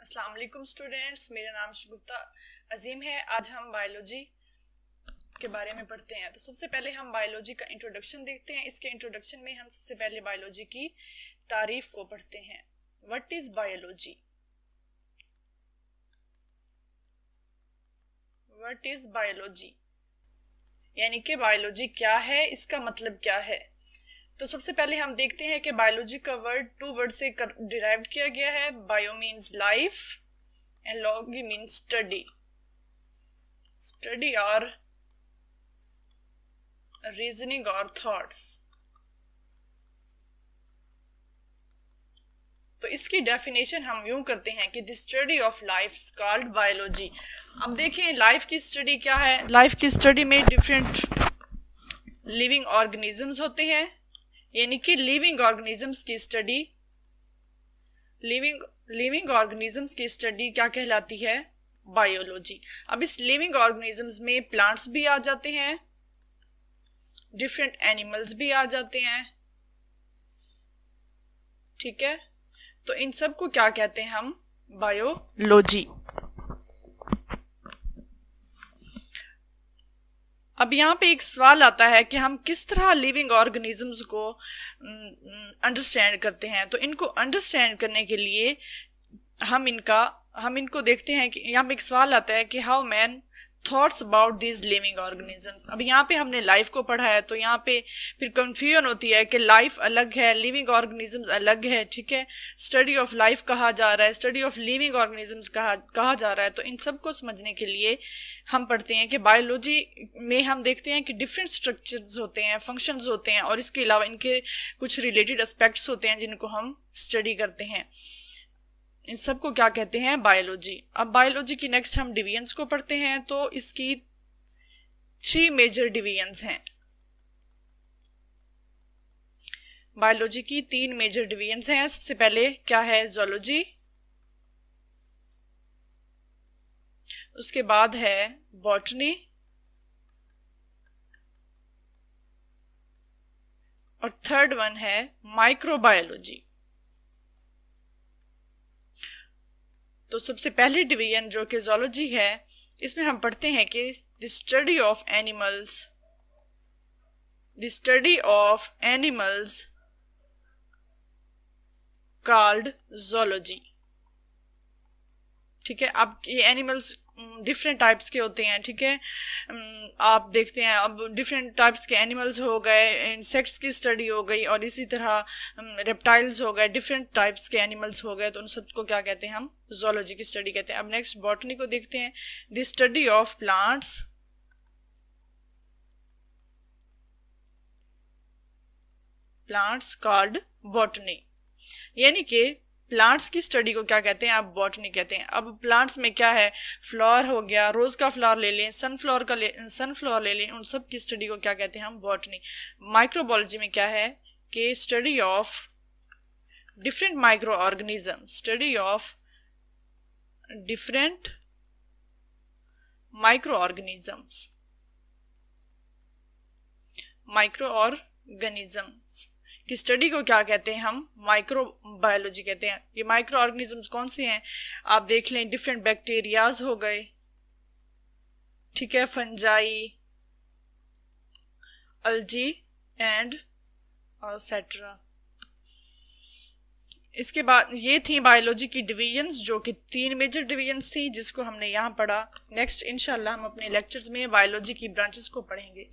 अस्सलाम वालेकुम स्टूडेंट्स, मेरा नाम शुगुप्ता अजीम है। आज हम बायोलॉजी के बारे में पढ़ते हैं। तो सबसे पहले हम बायोलॉजी का इंट्रोडक्शन देखते हैं। इसके इंट्रोडक्शन में हम सबसे पहले बायोलॉजी की तारीफ़ को पढ़ते हैं। What is biology what is biology यानी कि बायोलॉजी क्या है? इसका मतलब क्या है? तो सबसे पहले हम देखते हैं कि बायोलॉजी का वर्ड टू वर्ड से डिराइव किया गया है। Bio means life and logy means study study और रीजनिंग और थॉट्स तो इसकी डेफिनेशन हम यूँ करते हैं कि the study of life called biology अब देखें लाइफ की स्टडी क्या है? लाइफ की स्टडी में डिफरेंट लिविंग ऑर्गेनिजम्स होते हैं। यानी कि लिविंग ऑर्गेनिजम्स की स्टडी लिविंग लिविंग ऑर्गेनिजम्स की स्टडी क्या कहलाती है? बायोलॉजी अब इस लिविंग ऑर्गेनिजम्स में प्लांट्स भी आ जाते हैं डिफरेंट एनिमल्स भी आ जाते हैं, ठीक है? तो इन सबको क्या कहते हैं हम? बायोलॉजी अब यहाँ पे एक सवाल आता है कि हम किस तरह लिविंग ऑर्गेनिजम्स को अंडरस्टैंड करते हैं? तो इनको अंडरस्टैंड करने के लिए हम इनका, हम इनको देखते हैं कि यहाँ पे एक सवाल आता है कि how man thoughts about this living organisms अब यहाँ पे हमने लाइफ को पढ़ा है तो यहाँ पे फिर कंफ्यूजन होती है कि लाइफ अलग है लिविंग ऑर्गेनिजम्स अलग है, ठीक है? स्टडी ऑफ़ लाइफ कहा जा रहा है स्टडी ऑफ़ लिविंग ऑर्गेनिजम्स कहा कहा जा रहा है। तो इन सबको समझने के लिए हम पढ़ते हैं कि बायोलॉजी में हम देखते हैं कि डिफरेंट स्ट्रक्चर्स होते हैं फ़ंक्शंस होते हैं, और इसके अलावा इनके कुछ रिलेटेड एस्पेक्ट्स होते हैं जिनको हम स्टडी करते हैं। इन सबको क्या कहते हैं? बायोलॉजी अब बायोलॉजी की नेक्स्ट हम डिवीजन्स को पढ़ते हैं तो इसकी थ्री मेजर डिवीजन्स हैं। बायोलॉजी की तीन मेजर डिवीजन्स हैं। सबसे पहले क्या है? जोलॉजी उसके बाद है बॉटनी और थर्ड वन है माइक्रोबायोलॉजी तो सबसे पहले डिवीज़न जो कि जोलॉजी है, इसमें हम पढ़ते हैं कि the study of animals the study of animals called zoology ठीक है? अब ये एनिमल्स डिफरेंट टाइप्स के होते हैं, ठीक है? आप देखते हैं, अब डिफरेंट टाइप्स के एनिमल्स हो गए इंसेक्ट्स की स्टडी हो गई और इसी तरह रेप्टाइल्स हो गए डिफरेंट टाइप्स के एनिमल्स हो गए तो उन सबको क्या कहते हैं हम? जोलॉजी की स्टडी कहते हैं। अब नेक्स्ट बॉटनी को देखते हैं। The study of plants plants called botany यानी कि प्लांट्स की स्टडी को क्या कहते हैं? आप बॉटनी कहते हैं। अब प्लांट्स में क्या है? फ्लावर हो गया रोज का फ्लावर ले लें सनफ्लावर का ले सनफ्लावर ले लें, उन सब की स्टडी को क्या कहते हैं हम? बॉटनी माइक्रोबायोलॉजी में क्या है? कि study of different microorganism study of different microorganisms microorganisms कि स्टडी को क्या कहते हैं हम? माइक्रो बायोलॉजी कहते हैं। ये माइक्रो ऑर्गेनिजम्स कौन से हैं? आप देख लें डिफरेंट बैक्टीरियाज हो गए। ठीक है फंजाई अल्जी एंड सेट्रा इसके बाद, ये थी बायोलॉजी की डिवीजन्स जो कि तीन मेजर डिवीजन्स थी, जिसको हमने यहाँ पढ़ा। नेक्स्ट इनशाला हम अपने लेक्चर्स में बायोलॉजी की ब्रांचेस को पढ़ेंगे।